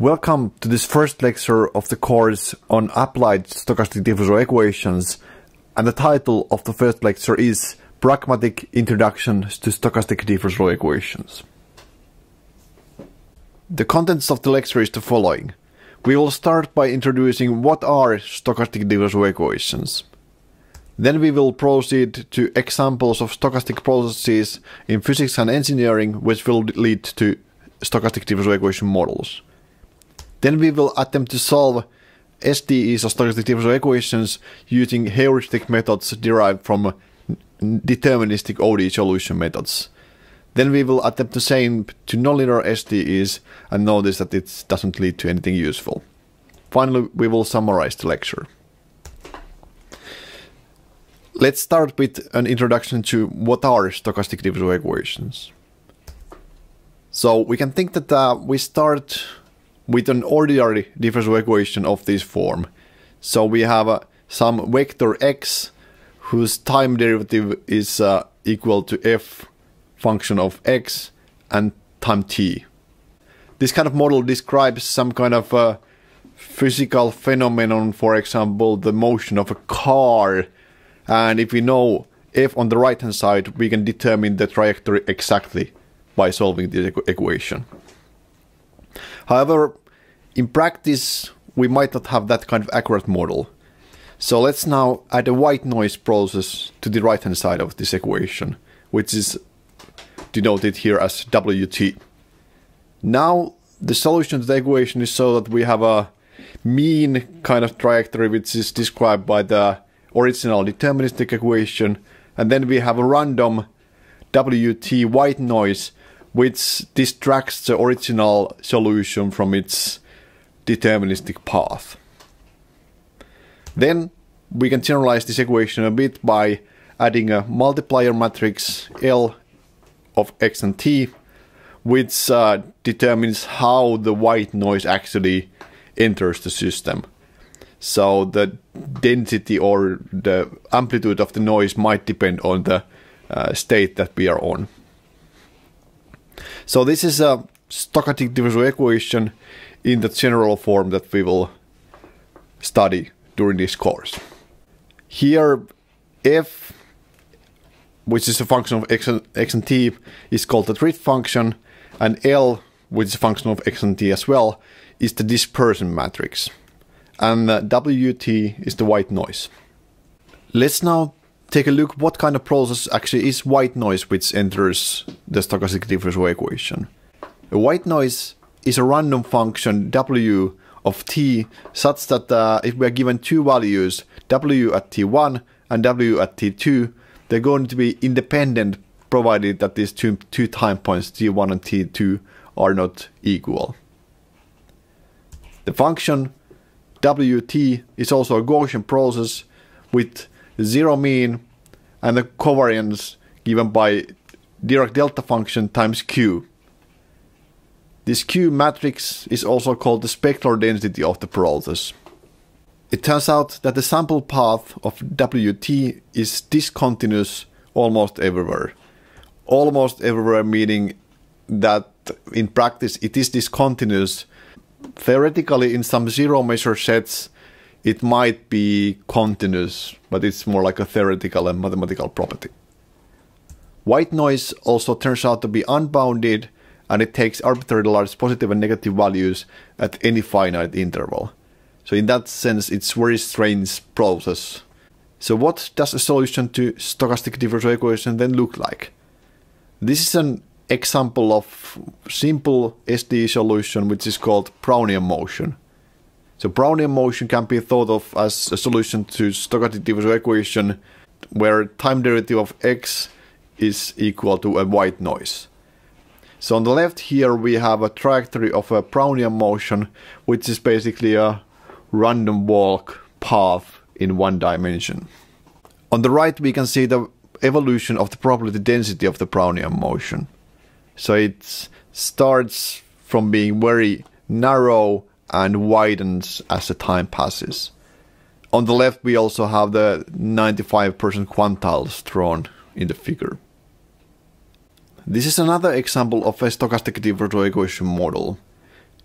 Welcome to this first lecture of the course on applied stochastic differential equations and the title of the first lecture is Pragmatic Introduction to Stochastic Differential Equations. The contents of the lecture is the following. We will start by introducing what are stochastic differential equations. Then we will proceed to examples of stochastic processes in physics and engineering which will lead to stochastic differential equation models. Then we will attempt to solve SDEs or stochastic differential equations using heuristic methods derived from deterministic ODE solution methods. Then we will attempt the same to nonlinear SDEs and notice that it doesn't lead to anything useful. Finally, we will summarize the lecture. Let's start with an introduction to what are stochastic differential equations. So we can think that uh, we start with an ordinary differential equation of this form. So we have uh, some vector x whose time derivative is uh, equal to f function of x and time t. This kind of model describes some kind of uh, physical phenomenon, for example, the motion of a car. And if we know f on the right hand side, we can determine the trajectory exactly by solving this equation. However, in practice, we might not have that kind of accurate model. So let's now add a white noise process to the right hand side of this equation, which is denoted here as Wt. Now the solution to the equation is so that we have a mean kind of trajectory which is described by the original deterministic equation and then we have a random Wt white noise which distracts the original solution from its deterministic path. Then we can generalize this equation a bit by adding a multiplier matrix L of x and t, which uh, determines how the white noise actually enters the system. So the density or the amplitude of the noise might depend on the uh, state that we are on. So this is a stochastic differential equation in the general form that we will study during this course. Here f, which is a function of x and, x and t, is called the drift function, and L, which is a function of x and t as well, is the dispersion matrix. And uh, Wt is the white noise. Let's now take a look what kind of process actually is white noise which enters the stochastic differential equation. A white noise is a random function w of t such that uh, if we are given two values w at t1 and w at t2 they're going to be independent provided that these two, two time points t1 and t2 are not equal. The function wt is also a Gaussian process with zero mean and the covariance given by Dirac delta function times q. This Q matrix is also called the spectral density of the process. It turns out that the sample path of Wt is discontinuous almost everywhere. Almost everywhere meaning that in practice it is discontinuous. Theoretically, in some zero measure sets, it might be continuous, but it's more like a theoretical and mathematical property. White noise also turns out to be unbounded and it takes arbitrarily large positive and negative values at any finite interval. So in that sense, it's very strange process. So what does a solution to stochastic differential equation then look like? This is an example of simple SDE solution which is called Brownian motion. So Brownian motion can be thought of as a solution to stochastic differential equation where time derivative of x is equal to a white noise. So on the left here we have a trajectory of a Brownian motion, which is basically a random walk path in one dimension. On the right we can see the evolution of the probability density of the Brownian motion. So it starts from being very narrow and widens as the time passes. On the left we also have the 95% quantiles drawn in the figure. This is another example of a stochastic differential equation model.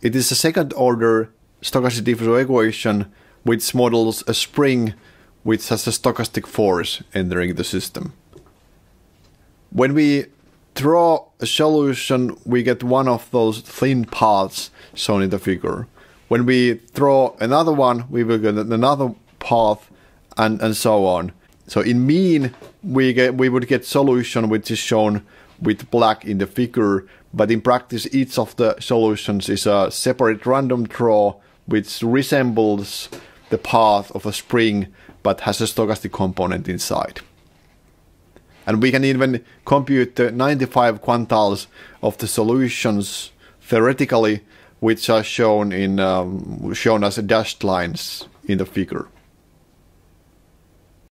it is a second order stochastic differential equation which models a spring which has a stochastic force entering the system. When we draw a solution, we get one of those thin paths shown in the figure. When we draw another one, we will get another path and, and so on. So in mean, we get we would get solution which is shown with black in the figure, but in practice each of the solutions is a separate random draw which resembles the path of a spring but has a stochastic component inside. And we can even compute the 95 quantiles of the solutions theoretically, which are shown in um, shown as dashed lines in the figure.